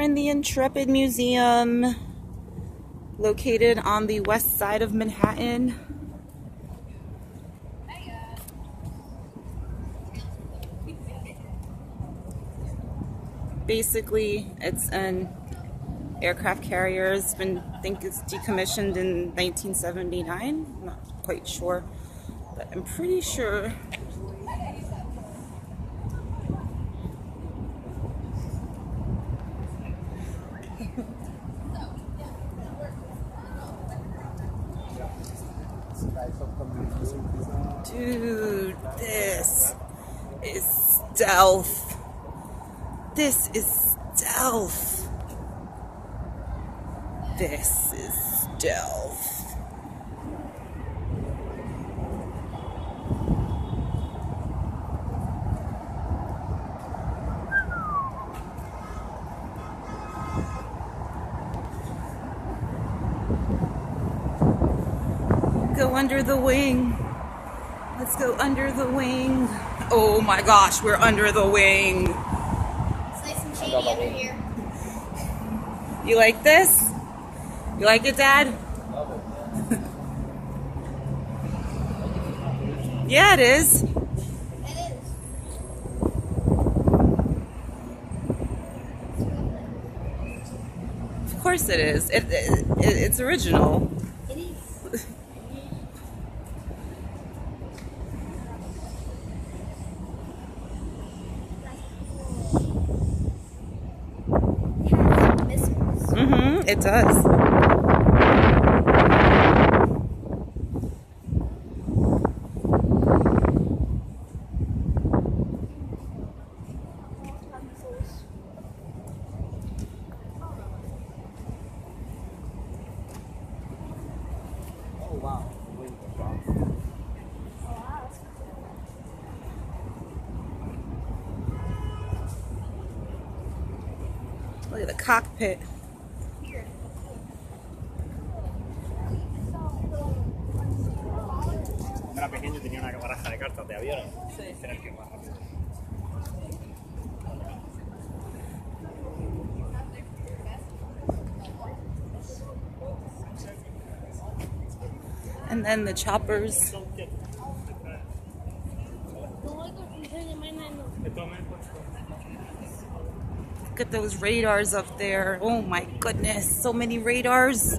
In the Intrepid Museum, located on the west side of Manhattan. Basically, it's an aircraft carrier. It's been, I think it's decommissioned in 1979. I'm not quite sure, but I'm pretty sure Dude, this is stealth. This is stealth. This is stealth. Go under the wing. Let's go under the wing. Oh my gosh, we're under the wing. It's nice and shady under here. You like this? You like it, Dad? Love it. yeah, it is. It is. Of course it is. It, it, it- it's original. It is. it does. Look at the cockpit. Era pequeño tenía una baraja de cartas de aviones. Era el que más rápido. And then the choppers. Look at those radars up there. Oh my goodness, so many radars.